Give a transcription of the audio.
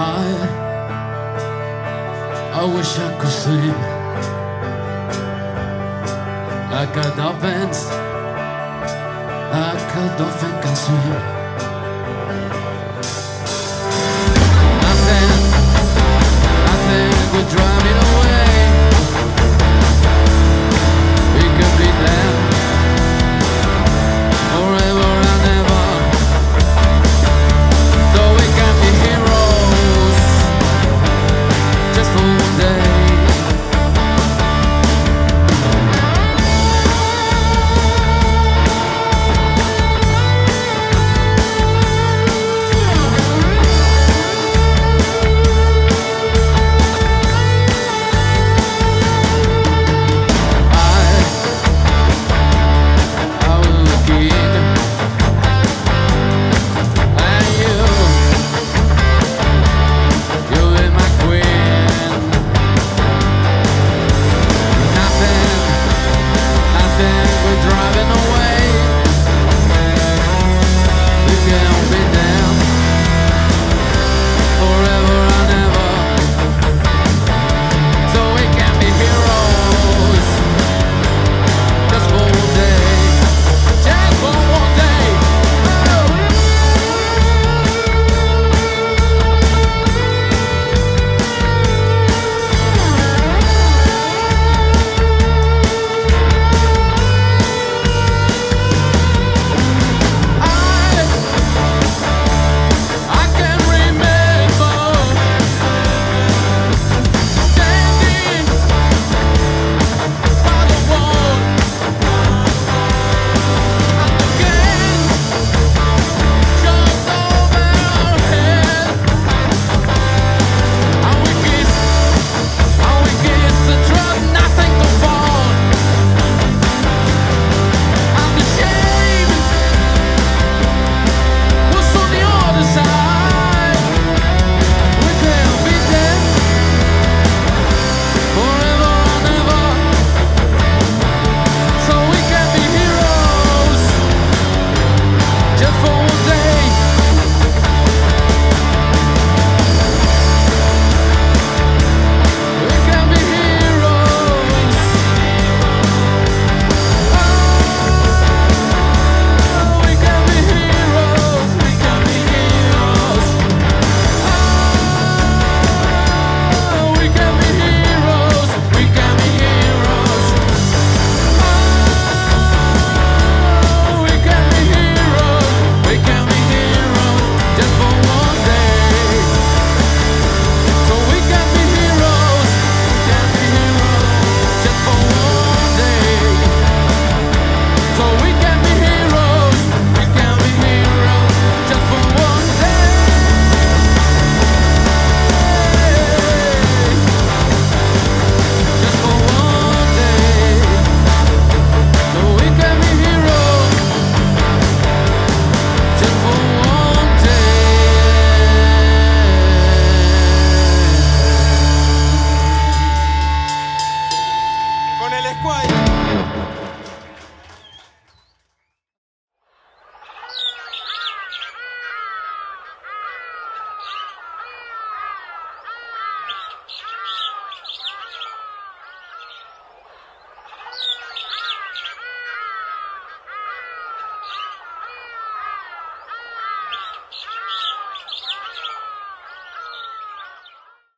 I, I wish I could swim like a dolphin, like a dolphin can swim.